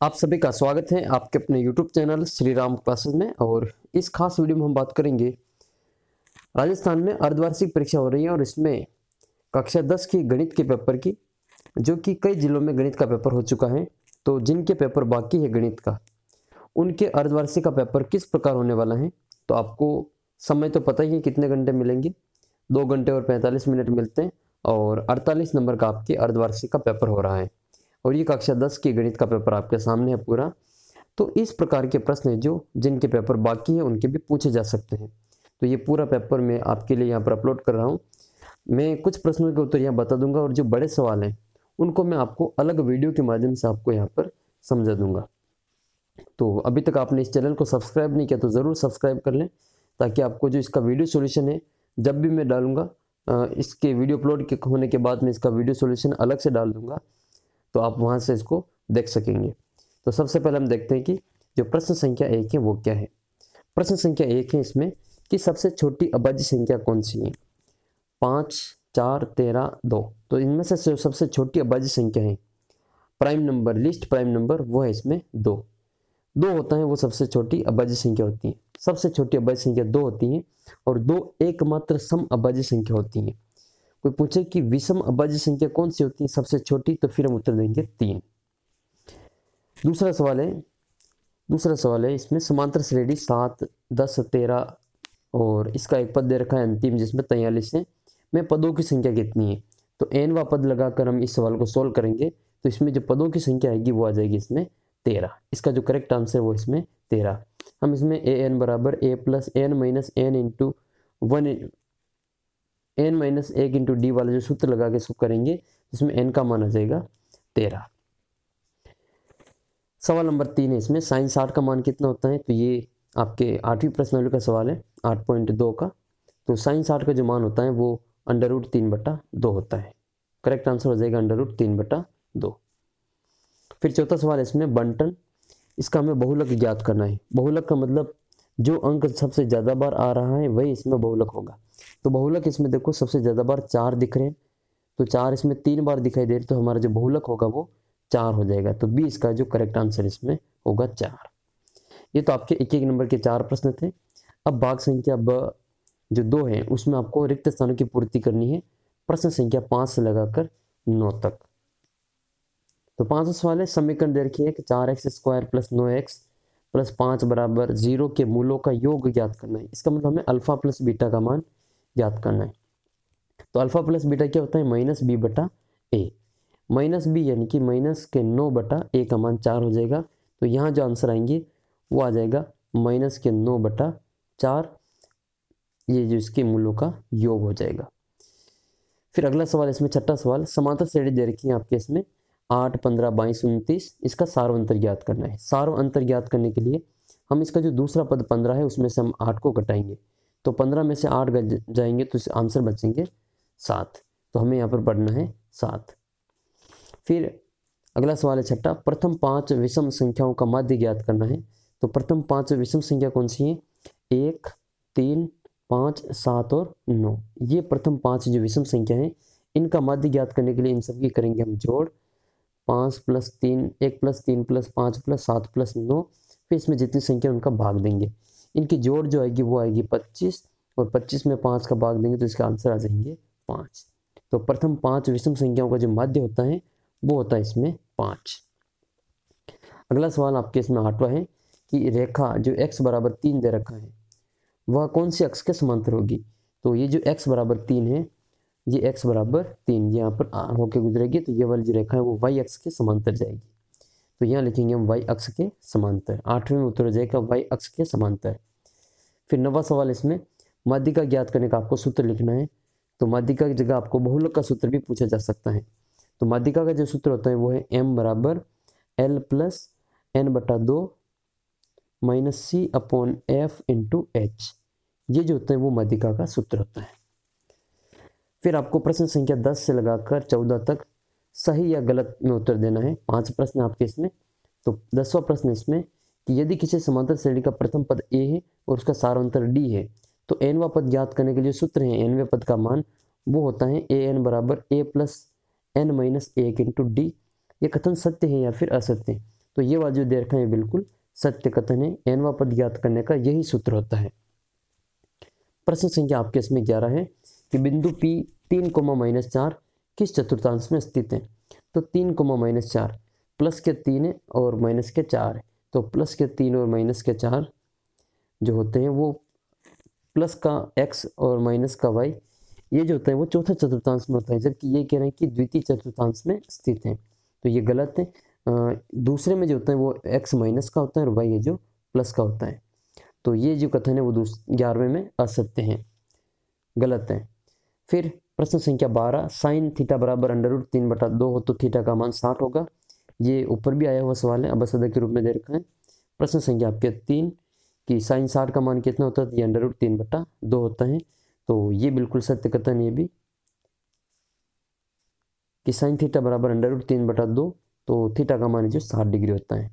आप सभी का स्वागत है आपके अपने YouTube channel Shri Ram classes में और इस खास वीडियो में हम बात करेंगे। राजस्थान में अर्धवार्षिक परीक्षा हो रही है और इसमें कक्षा 10 की गणित के पेपर की, जो कि कई जिलों में गणित का पेपर हो चुका है तो जिनके पेपर बाकी है गणित का, उनके अर्धवार्षिक का पेपर किस प्रकार होने वाला है तो आपको समय तो पता ही है कितने घंटे मिलेंगे। दो घंटे और पैंतालीस मिनट मिलते हैं और अड़तालीस नंबर का आपके अर्धवार्षिक का पेपर हो रहा है। और ये कक्षा दस के गणित का पेपर आपके सामने है पूरा। तो इस प्रकार के प्रश्न जो, जिनके पेपर बाकी हैं, उनके भी पूछे जा सकते हैं। तो ये पूरा पेपर मैं आपके लिए यहाँ पर अपलोड कर रहा हूँ। मैं कुछ प्रश्नों के उत्तर यहाँ बता दूँगा और जो बड़े सवाल हैं, उनको मैं आपको अलग वीडियो के माध्यम से आपको यहाँ पर समझा दूँगा। तो अभी तक आपने इस चैनल को सब्सक्राइब नहीं किया तो ज़रूर सब्सक्राइब कर लें, ताकि आपको जो इसका वीडियो सोल्यूशन है, जब भी मैं डालूँगा इसके वीडियो अपलोड होने के बाद मैं इसका वीडियो सोल्यूशन अलग से डाल दूँगा। तो आप वहाँ से इसको देख सकेंगे। तो सबसे पहले हम देखते हैं कि जो प्रश्न संख्या एक है, वो क्या है? प्रश्न संख्या एक है इसमें कि सबसे छोटी अबाजी संख्या कौन सी है? पाँच, चार, तेरह, दो। तो इनमें से सबसे छोटी अबाजी संख्या है, prime number, list prime number, वो है इसमें दो। दो होता है, वो सबसे छोटी अबाजी संख्या होती है। सबसे छोटी अबाजी संख्या दो होती है और दो एकमात्र सम अबाजी संख्या होती है। कोई पूछे कि विषम अबाजी संख्या कौन सी होती है? सबसे छोटी तो फिर हम उत्तर देंगे तीन। दूसरा सवाल है, दूसरा सवाल है, इसमें समांतर श्रेणी सात, दस, तेरह और इसका एक पद दे रखा है अंतिम, जिसमें तैयलीस है। में पदों की संख्या कितनी है? तो एन व पद लगाकर हम इस सवाल को सोल्व करेंगे तो इसमें जो पदों की संख्या आएगी वो आ जाएगी इसमें तेरह। इसका जो करेक्ट आंसर है वो इसमें तेरह। हम इसमें ए एन बराबर A plus N minus N into one N minus एक इंटू डी वाला जो सूत्र लगा के इसको करेंगे इसमें एन का मान आ जाएगा तेरह। सवाल नंबर तीन है इसमें साइंस आठ का मान कितना होता है? तो ये आपके आठवीं प्रश्नावली का सवाल है, आठ पॉइंट दो का। तो साइंस आठ का जो मान होता है, वो अंडर रूट तीन बटा दो होता है। करेक्ट आंसर हो जाएगा अंडर रूट तीन बटा दो। फिर चौथा सवाल है इसमें, बंटन। इसका हमें बहुलक ज्ञात करना है। बहुलक का मतलब जो अंक सबसे ज़्यादा बार आ रहा है, वही इसमें बहुलक होगा। तो बहुलक इसमें देखो सबसे ज़्यादा बार चार दिख रहे हैं। तो चार इसमें तीन बार दिखाई दे रहे तो हमारा जो बहुलक होगा वो चार हो जाएगा। तो बी इसका जो करेक्ट आंसर इसमें होगा चार। ये तो आपके एक एक नंबर के चार प्रश्न थे। अब भाग संख्या जो दो है, उसमें आपको रिक्त स्थानों की पूर्ति करनी है। प्रश्न संख्या पाँच से लगाकर नौ तक। तो पाँच सवाल है, समीकरण दे रखी है कि चार एक्स स्क्वायर प्लस नौ एक्स प्लस पाँच बराबर ज़ीरो के मूलों का योग ज्ञात करना है। इसका मतलब हमें अल्फ़ा प्लस बीटा का मान ज्ञात करना है। तो अल्फ़ा प्लस बीटा क्या होता है? माइनस बी बटा ए। माइनस बी यानी कि माइनस के नौ बटा ए का मान चार हो जाएगा। तो यहाँ जो आंसर आएँगे, वो आ जाएगा माइनस के नौ बटा चार। ये जो इसके मूलों का योग हो जाएगा। फिर अगला सवाल, इसमें छठा सवाल, समांतर श्रेणी दे रखी है आपके इसमें। आठ, पंद्रह, बाईस, उनतीस, इसका सार्व अंतर ज्ञात करना है। सार्व अंतर ज्ञात करने के लिए हम इसका जो दूसरा पद पंद्रह है, उसमें से हम आठ को घटाएँगे तो पंद्रह में से आठ जाएँगे तो आंसर बचेंगे सात। तो हमें यहाँ पर पढ़ना है सात। फिर अगला सवाल है छठा, प्रथम पाँच विषम संख्याओं का माध्य ज्ञात करना है। तो प्रथम पाँच विषम संख्या कौन सी है? एक, तीन, पाँच, सात और नौ। ये प्रथम पाँच जो विषम संख्या है, इनका माध्य ज्ञात करने के लिए इन सबकी करेंगे हम जोड़। पाँच प्लस तीन, एक प्लस तीन प्लस पाँच प्लस सात प्लस नौ, फिर इसमें जितनी संख्या उनका भाग देंगे। इनकी जोड़ जो आएगी वो आएगी पच्चीस और पच्चीस में पाँच का भाग देंगे तो इसका आंसर आ जाएँगे पाँच। तो प्रथम पाँच विषम संख्याओं का जो माध्य होता है, वो होता है इसमें पाँच। अगला सवाल आपके इसमें आठवां है कि रेखा जो x बराबर तीन दे रखा है, वह कौन सी अक्ष के समांतर होगी? तो ये जो x बराबर तीन है, ये x बराबर तीन यहाँ पर होके गुजरेगी तो ये वाली जो रेखा है वो y अक्ष के समांतर जाएगी। तो यहाँ लिखेंगे हम वाई अक्ष के समांतर। आठवें में उत्तर हो जाएगा वाई अक्ष के समांतर। फिर नवा सवाल इसमें, माध्यिका ज्ञात करने का आपको सूत्र लिखना है तो माध्यिका की जगह आपको बहुलक का सूत्र भी पूछा जा सकता है। तो माध्यिका का जो सूत्र होता है वो है एम बराबर एल प्लस एन बटा दो minus C upon F into H ये जो होता है वो माध्यिका का सूत्र होता है। फिर आपको प्रश्न संख्या दस से लगाकर चौदह तक सही या गलत में उत्तर देना है? पाँच प्रश्न आपके इसमें। तो दसवां प्रश्न इसमें कि यदि किसी समांतर श्रेणी का प्रथम पद ए है और उसका सारांतर डी है तो एनवा पद ज्ञात करने के लिए सूत्र है। एनवे पद का मान वो होता है ए एन बराबर ए प्लस एन माइनस एक इंटू डी ये कथन सत्य है या फिर असत्य? तो ये वाला जो दे रखा है, बिल्कुल सत्य कथन है। एनवा पद ज्ञात करने का यही सूत्र होता है। प्रश्न संख्या आपके इसमें ग्यारह है कि बिंदु पी तीन कोमा माइनस चार किस चतुर्थांश में स्थित है? तो तीन कोमा माइनस चार, प्लस के तीन है और माइनस के चार है। तो प्लस के तीन और माइनस के चार जो होते हैं वो प्लस का एक्स और माइनस का वाई, ये जो होता है वो चौथा चतुर्थांश में होता है, जबकि ये कह रहे हैं कि द्वितीय चतुर्थांश में स्थित है। तो ये गलत है। दूसरे में जो होता है वो एक्स माइनस का होता है और वाई है जो प्लस का होता है। तो ये जो कथन है वो ग्यारहवें में असत्य हैं। गलत है। फिर प्रश्न संख्या बारह साइन थीटा बराबर अंडर रूट तीन बटा दो हो तो थीटा का मान साठ होगा। ये ऊपर भी आया हुआ सवाल है अबसदा के रूप में दे रखा है। प्रश्न संख्या आपके तीन, कि साइन साठ का मान कितना होता है? ये अंडर रूट तीन बटा दो होता है। तो ये बिल्कुल सत्य कथन ये भी, कि साइन थीटा बराबर अंडर रूट तीन बटा दो तो थीटा का मान जो साठ डिग्री होता है।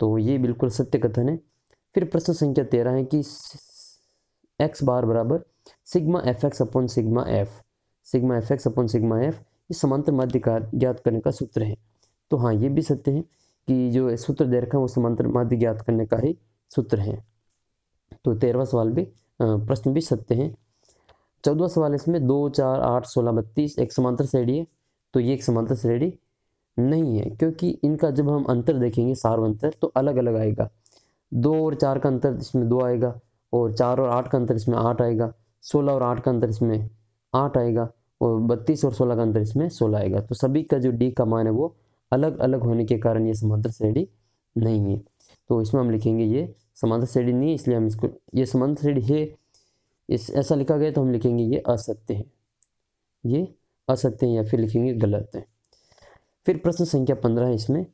तो ये बिल्कुल सत्य कथन है। फिर प्रश्न संख्या तेरह है कि एक्स बार बराबर sigma F X upon sigma F sigma F X upon sigma F, ये समांतर माध्य का ज्ञात करने का सूत्र है। तो हाँ ये भी सत्य है कि जो सूत्र दे रखा है, वो समांतर माध्य ज्ञात करने का ही सूत्र है। तो तेरहवा सवाल भी प्रश्न भी सत्य है। चौदवा सवाल इसमें, दो, चार, आठ, सोलह, बत्तीस, एक समांतर श्रेणी है तो ये एक समांतर श्रेणी नहीं है, क्योंकि इनका जब हम अंतर देखेंगे, सार्व अंतर तो अलग अलग आएगा। दो और चार का अंतर इसमें दो आएगा, और चार और आठ का अंतर इसमें आठ आएगा, सोलह और आठ का अंतर इसमें आठ आएगा और बत्तीस और सोलह का अंतर इसमें सोलह आएगा। तो सभी का जो डी का मान है वो अलग अलग होने के कारण ये समांतर श्रेणी नहीं है। तो इसमें हम लिखेंगे ये समांतर श्रेणी नहीं है इसलिए हम इसको, ये समांतर श्रेणी है, इस, ऐसा लिखा गया तो हम लिखेंगे ये असत्य है। ये असत्य है या फिर लिखेंगे गलत है। फिर प्रश्न संख्या पंद्रह है इसमें।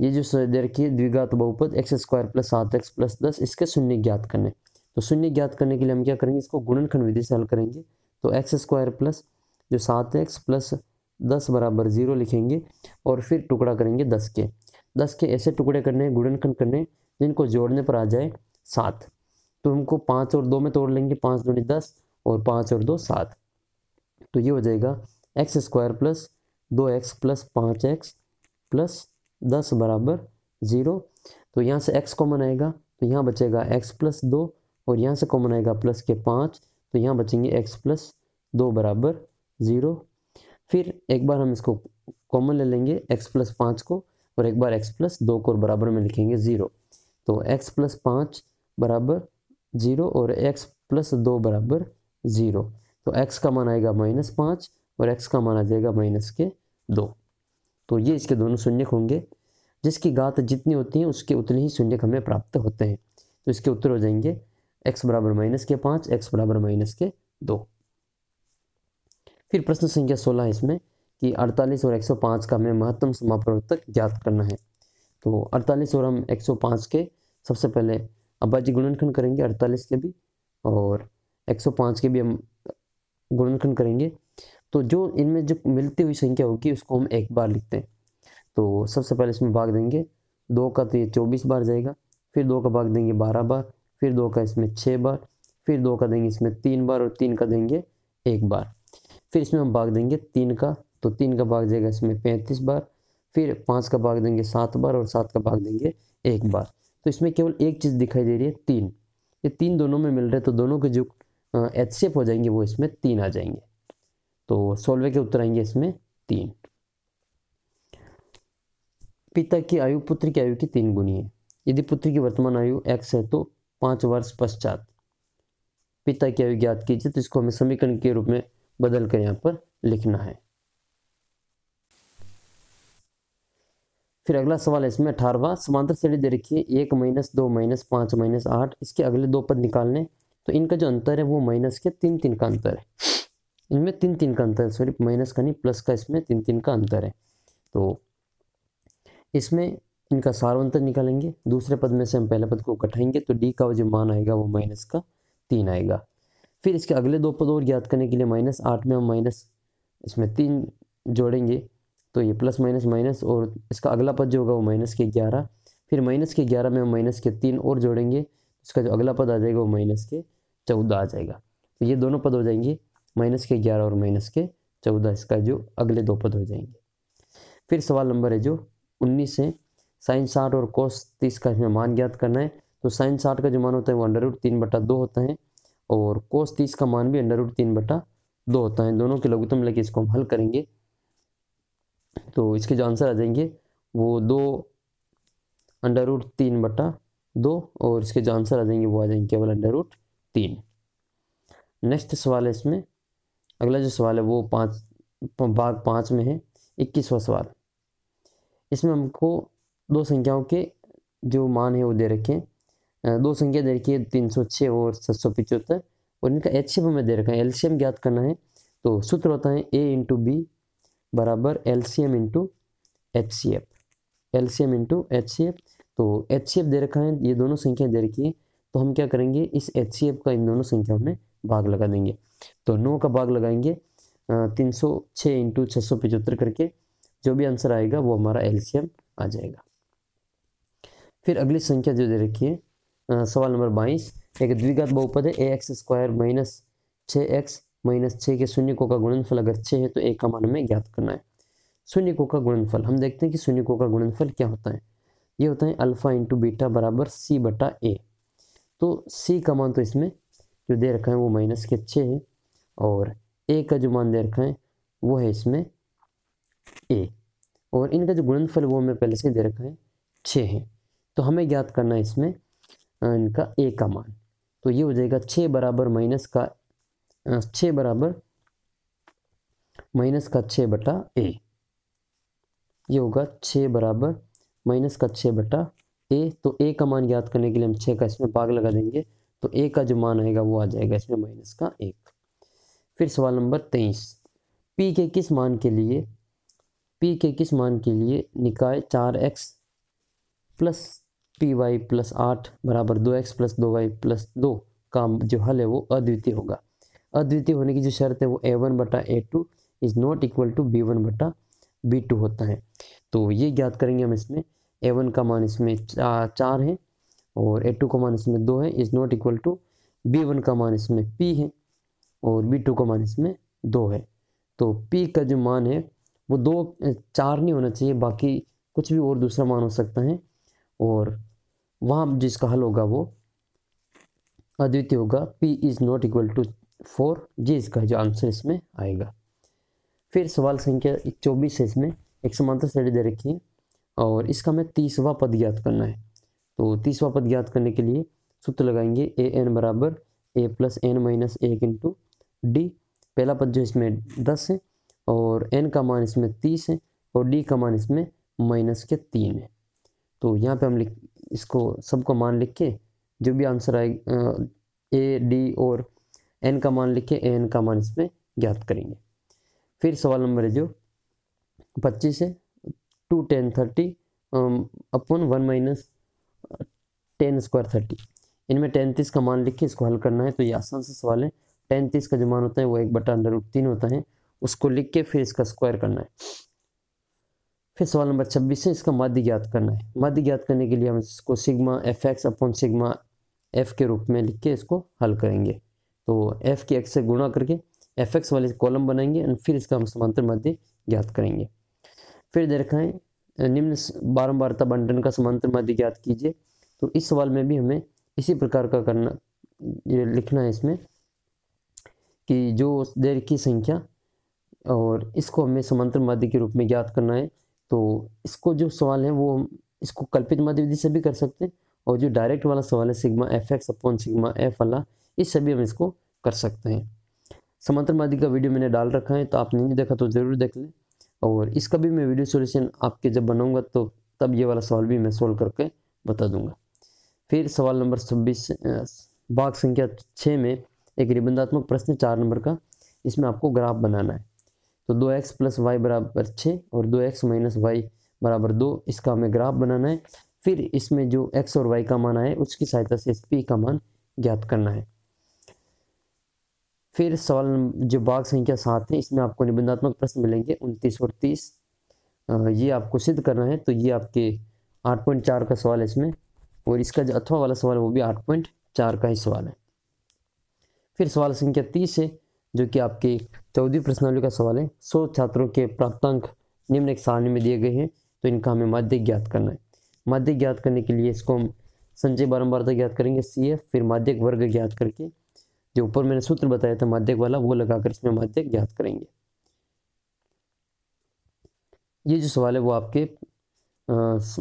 ये जो दे रखी है द्विघात बहुपद एक्स स्क्वायर प्लस सात एक्स प्लस दस, इसके शून्य ज्ञात करने। तो शून्य ज्ञात करने के लिए हम क्या करेंगे, इसको गुणनखंड विधि से हल करेंगे। तो एक्स स्क्वायर प्लस जो सात एक्स प्लस दस बराबर ज़ीरो लिखेंगे और फिर टुकड़ा करेंगे दस के। दस के ऐसे टुकड़े करने, गुणनखंड करने, जिनको जोड़ने पर आ जाए सात। तो हमको पाँच और दो में तोड़ लेंगे, पाँच दूनी दस और पाँच और दो सात। तो ये हो जाएगा एक्स स्क्वायर प्लस दो एक्स प्लस पाँच एक्स प्लस दस बराबर ज़ीरो तो यहाँ से एक्स कॉमन आएगा तो यहाँ बचेगा एक्स प्लस दो और यहाँ से कॉमन आएगा प्लस के पाँच। तो यहाँ बचेंगे एक्स प्लस दो बराबर ज़ीरो। फिर एक बार हम इसको कॉमन ले लेंगे एक्स प्लस पाँच को, और एक बार एक्स प्लस दो को बराबर में लिखेंगे ज़ीरो। तो एक्स प्लस पाँच बराबर ज़ीरो और एक्स प्लस दो बराबर ज़ीरो। तो एक्स का मान आएगा माइनस पाँच और एक्स का मान आ जाएगा माइनस के दो। तो ये इसके दोनों शून्यक होंगे। जिसकी घात जितनी होती है, उसके उतने ही शून्यक हमें प्राप्त होते हैं। तो इसके उत्तर हो जाएँगे एक्स बराबर माइनस के पाँच एक्स बराबर माइनस के दो। फिर प्रश्न संख्या सोलह इसमें कि अड़तालीस और एक सौ पाँच का हमें महत्तम समापवर्तक ज्ञात करना है। तो अड़तालीस और हम एक सौ पाँच के सबसे पहले अबाजी गुणनखंड करेंगे, अड़तालीस के भी, और एक सौ पाँच के भी हम गुणनखंड करेंगे। तो जो इनमें जो मिलती हुई संख्या होगी उसको हम एक बार लिखते हैं। तो सबसे पहले इसमें भाग देंगे। दो का तो ये चौबीस बार जाएगा, फिर दो का भाग देंगे बारह बार, फिर दो का इसमें छः बार, फिर दो का देंगे इसमें तीन बार, और तीन का देंगे एक बार। फिर इसमें हम भाग देंगे तीन का तो तीन का भाग जाएगा इसमें पैंतीस बार, फिर पाँच का भाग देंगे सात बार और सात का भाग देंगे एक बार। तो इसमें केवल एक चीज़ दिखाई दे रही है, तीन। ये तीन दोनों में मिल रहे तो दोनों के जो एच सेप हो जाएँगे, वो इसमें तीन आ जाएँगे। तो सोलवे के उत्तर आएँगे इसमें तीन। पिता की आयु, पुत्र की आयु की तीन गुनी है। यदि पुत्र की वर्तमान आयु एक्स है तो पाँच वर्ष पश्चात। पिता की आयु ज्ञात कीजिए तो इसको हमें समीकरण के रूप में बदल कर यहाँ पर लिखना है। फिर अगला सवाल है इसमें अठारवा समांतर श्रेणी दे रखी है, एक माइनस दो माइनस पाँच माइनस आठ, इसके अगले दो पद निकालने। तो इनका जो अंतर है वो माइनस के तीन तीन का अंतर है। इनमें तीन तीन का अंतर है, सॉरी, माइनस का नहीं, प्लस का इसमें तीन तीन का अंतर है। तो इसमें इनका सार्वंतर निकालेंगे, दूसरे पद में से हम पहले पद को कटाएँगे तो डी का जो मान आएगा वो माइनस का तीन आएगा। फिर इसके अगले दो पद और ज्ञात करने के लिए माइनस आठ में हम माइनस इसमें तीन जोड़ेंगे तो ये प्लस माइनस माइनस और इसका अगला पद जो होगा वो माइनस के ग्यारह। फिर माइनस के ग्यारह में हम माइनस के तीन और जोड़ेंगे, इसका जो अगला पद आ जाएगा वो माइनस के चौदह आ जाएगा। तो ये दोनों पद हो जाएँगे माइनस के ग्यारह और माइनस के चौदह, इसका जो अगले दो पद हो जाएँगे। फिर सवाल नंबर है जो उन्नीस है साइन साठ और कोस तीस का इसमें मान ज्ञात करना है। तो साइन साठ का जो मान होता है वो अंडर रूट तीन बटा दो होता है। और कोस तीस का मान भी अंडर रूट तीन बटा दो होता है। दोनों के लघुत्तम लेके इसको हम हल करेंगे। तो इसके जो आंसर आ जाएँगे, वो दो अंडर रूट तीन बटा दो और इसके जो आंसर आ जाएँगे, वो आ जाएँगे केवल अंडर रूट तीन। नेक्स्ट सवाल है इसमें। अगला जो सवाल है, वो पाँच, भाग पाँच में है। इक्कीसवा सवाल। इसमें हमको दो संख्याओं के जो मान है, वो दे रखे हैं। दो संख्या दे रखी है, तीन सौ छः और सात सौ पिचहत्तर। और इनका एच सी हमें दे रखा है एलसीएम ज्ञात करना है तो सूत्र होता है ए इंटू बी बराबर L C M into H C F L C M into H C F तो एच सी एफ़ दे रखा है, ये दोनों संख्या दे रखी है तो हम क्या करेंगे, इस एच सी एफ़ का इन दोनों संख्याओं में भाग लगा देंगे। तो नौ का भाग लगाएँगे तीन सौ छः इंटू छः सौ पचहत्तर करके, जो भी आंसर आएगा वो हमारा एलसीएम आ जाएगा। फिर अगली संख्या जो दे रखी है सवाल नंबर बाईस। एक द्विघात बहुपद है ए एक्स स्क्वायर माइनस छः एक्स माइनस छः के शून्य को का गुणनफल अगर छः है तो एक का मान हमें ज्ञात करना है। शून्य को का गुणनफल, हम देखते हैं कि शून्य को का गुणनफल क्या होता है। ये होता है अल्फ़ा इंटू बीटा बराबर सी बटा ए तो सी का मान तो इसमें जो दे रखा है वो माइनस के छः है, और ए का जो मान दे रखा है वो है इसमें ए और इनका जो गुणनफल वो हमें पहले से दे रखा है छः है। तो हमें ज्ञात करना है इसमें इनका ए का मान। तो ये हो जाएगा छः बराबर माइनस का छः बराबर माइनस का छः बटा ए ये होगा छः बराबर माइनस का छः बटा ए तो ए का मान ज्ञात करने के लिए हम छः का इसमें भाग लगा देंगे। तो ए का जो मान आएगा वो आ जाएगा इसमें माइनस का एक। फिर सवाल नंबर तेईस। पी के किस मान के लिए पी के किस मान के लिए निकाय चार X plus P Y plus आठ बराबर दो एक्स प्लस दो वाई प्लस दो का जो हल है वो अद्वितीय होगा। अद्वितीय होने की जो शर्त है वो ए वन बटा A two is not equal to B one बटा बी टू होता है। तो ये ज्ञात करेंगे हम इसमें ए वन का मान इसमें चा, चार है और ए टू का मान इसमें दो है is not equal to B one का मान इसमें पी है और बी टू का मान इसमें दो है। तो पी का जो मान है वो दो चार नहीं होना चाहिए बाकी कुछ भी और दूसरा मान हो सकता है और वहाँ जिसका हल होगा वो अद्वितीय होगा P is not equal to four जी इसका जो आंसर इसमें आएगा। फिर सवाल संख्या चौबीस है इसमें, एक समांतर श्रेणी दे रखी है, और इसका हमें तीसवा पद ज्ञात करना है। तो तीसवा पद ज्ञात करने के लिए सूत्र लगाएँगे ए एन बराबर ए प्लस एन माइनस एक इंटू डी पहला पद जो इसमें दस है, और एन का मान इसमें तीस है, और डी का मान इसमें माइनस के तीन है। तो यहाँ पे हम लिख इसको सबको मान लिख के जो भी आंसर आए ए डी और एन का मान लिख के ए एन का मान इसमें ज्ञात करेंगे। फिर सवाल नंबर है जो पच्चीस है, to ten thirty upon one minus ten square thirty. इनमें टेन तीस का मान लिख के इसको हल करना है तो ये आसान से सवाल है। टेन तीस का जो मान होता है, वो एक बटा अंडर तीन होता है। उसको लिख के फिर इसका स्क्वायर करना है। फिर सवाल नंबर छब्बीस है, इसका माध्य ज्ञात करना है। माध्य ज्ञात करने के लिए हम इसको sigma F X upon sigma F के रूप में लिख के इसको हल करेंगे। तो एफ़ के एक्स से गुणा करके एफ़ एक्स वाले कॉलम बनाएँगे एंड फिर इसका हम समांतर माध्य ज्ञात करेंगे। फिर दे रखा है, निम्न बारंबारता बंटन का समांतर माध्य ज्ञात कीजिए। तो इस सवाल में भी हमें इसी प्रकार का करना, ये लिखना है इसमें कि जो देर की संख्या और इसको हमें समांतर माध्य के रूप में ज्ञात करना है तो इसको जो सवाल है वो इसको कल्पित माध्य विधि से भी कर सकते हैं और जो डायरेक्ट वाला सवाल है sigma F X upon sigma F वाला इससे भी हम इसको कर सकते हैं। समांतर माध्य का वीडियो मैंने डाल रखा है तो आपने नहीं देखा तो ज़रूर देख लें। और इसका भी मैं वीडियो सोल्यूशन आपके जब बनाऊँगा तो तब ये वाला सवाल भी मैं सोल्व करके बता दूँगा। फिर सवाल नंबर छब्बीस भाग संख्या छः में एक निबंधात्मक प्रश्न चार नंबर का, इसमें आपको ग्राफ बनाना है। तो दो एक्स प्लस वाई बराबर छः और दो एक्स माइनस वाई बराबर दो, इसका हमें ग्राफ बनाना है। फिर इसमें जो एक्स और वाई का मान आए उसकी सहायता से इस पी का मान ज्ञात करना है। फिर सवाल जो भाग संख्या सात है, इसमें आपको निबंधात्मक प्रश्न मिलेंगे, उनतीस और तीस। ये आपको सिद्ध करना है तो ये आपके आठ पॉइंट चार का सवाल है इसमें, और इसका जो अथवा वाला सवाल है, वो भी आठ पॉइंट चार का ही सवाल है। फिर सवाल संख्या तीस है जो कि आपके चौदह प्रश्नावली का सवाल है। सौ छात्रों के प्राप्तांक निम्न एक सारणी में दिए गए हैं तो इनका हमें माध्य ज्ञात करना है। माध्यक ज्ञात करने के लिए इसको हम संचय बारंबारता ज्ञात करेंगे, सी एफ़, फिर माध्यक वर्ग ज्ञात करके, जो ऊपर मैंने सूत्र बताया था माध्यक वाला, वो लगाकर इसमें माध्यक ज्ञात करेंगे। ये जो सवाल है वो आपके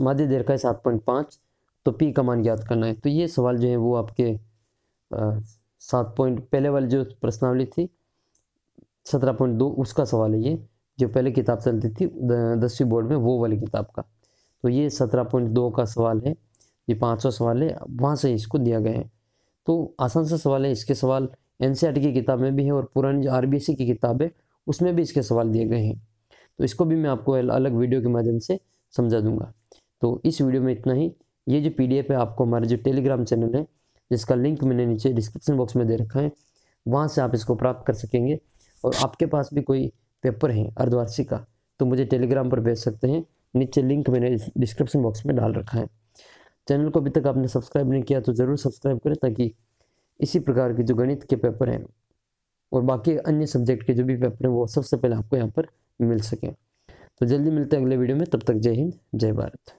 माध्य देर का है सात पॉइंट पाँच तो पी का मान ज्ञात करना है। तो ये सवाल जो है वो आपके सात पॉइंट, पहले वाली जो प्रश्नावली थी सत्रह पॉइंट दो उसका सवाल है ये, जो पहले किताब चलती थी दसवीं बोर्ड में, वो वाली किताब का। तो ये सत्रह पॉइंट दो का सवाल है, ये पाँचवा सवाल है, वहाँ से इसको दिया गया है। तो आसान सा सवाल है, इसके सवाल एन की किताब में भी है और पुरानी जो आर की किताब है, उसमें भी इसके सवाल दिए गए हैं। तो इसको भी मैं आपको अलग वीडियो के माध्यम से समझा दूँगा। तो इस वीडियो में इतना ही। ये जो पीडीएफ है, आपको हमारे जो टेलीग्राम चैनल है, जिसका लिंक मैंने नीचे डिस्क्रिप्शन बॉक्स में दे रखा है, वहाँ से आप इसको प्राप्त कर सकेंगे। और आपके पास भी कोई पेपर है अर्धवार्षिक का तो मुझे टेलीग्राम पर भेज सकते हैं। नीचे लिंक मैंने डिस्क्रिप्शन बॉक्स में डाल रखा है। चैनल को अभी तक आपने सब्सक्राइब नहीं किया तो ज़रूर सब्सक्राइब करें ताकि इसी प्रकार के जो गणित के पेपर हैं और बाकी अन्य सब्जेक्ट के जो भी पेपर हैं वो सबसे पहले आपको यहाँ पर मिल सकें। तो जल्दी मिलते हैं अगले वीडियो में, तब तक जय हिंद, जय भारत।